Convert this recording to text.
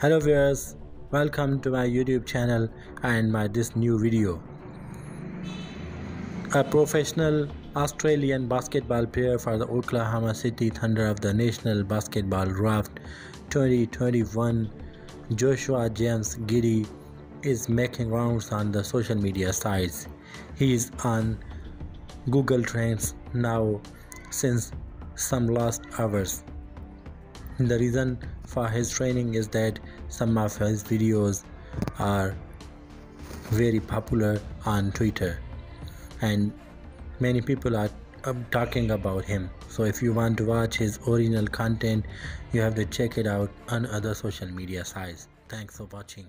hello viewers welcome to my youtube channel and my this new video. A professional australian basketball player for the oklahoma city thunder of the national basketball draft 2021 joshua james giddey is making rounds on the social media sites. He is on google trends now since some last hours. The reason for his training is that some of his videos are very popular on Twitter and many people are um, talking about him. So if you want to watch his original content you have to check it out on other social media sites. Thanks for watching